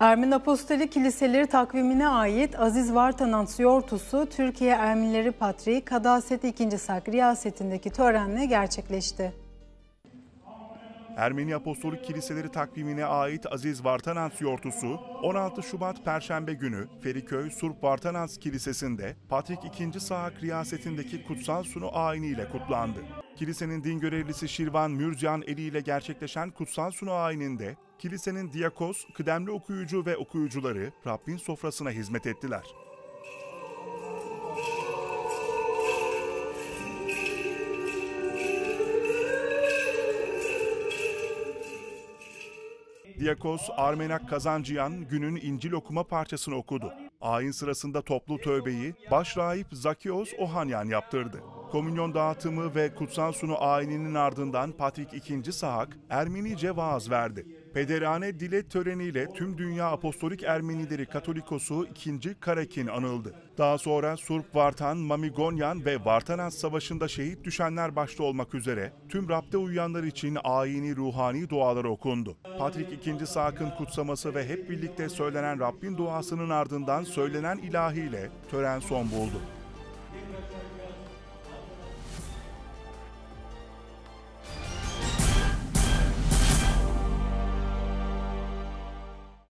Ermeni Apostolik Kiliseleri takvimine ait Aziz Vartanant Yortusu Türkiye Ermenileri Patriği Kadaset II. Sak riyasetindeki törenle gerçekleşti. Ermeni Apostolik Kiliseleri takvimine ait Aziz Vartanans yortusu 16 Şubat Perşembe günü Feriköy Surp Vartanans Kilisesi'nde Patrik II. Sahak riyasetindeki kutsal sunu ayiniyle kutlandı. Kilisenin din görevlisi Şirvan Mürcan Eli ile gerçekleşen kutsal sunu ayininde kilisenin diyakos, kıdemli okuyucu ve okuyucuları Rabbin sofrasına hizmet ettiler. Diyakos Armenak Kazancıyan günün İncil okuma parçasını okudu. Ayin sırasında toplu tövbeyi başrahip Zakios Ohanyan yaptırdı. Komünyon dağıtımı ve kutsal sunu ayininin ardından Patrik II. Sahak Ermenice vaaz verdi. Pederane dile töreniyle tüm dünya apostolik Ermenileri Katolikosu 2. Karakin anıldı. Daha sonra Surp Vartan, Mamigonyan ve Vartanas Savaşı'nda şehit düşenler başta olmak üzere tüm Rab'de uyuyanlar için ayini ruhani dualar okundu. Patrik II. Sak'ın kutsaması ve hep birlikte söylenen Rabbin duasının ardından söylenen ilahiyle tören son buldu.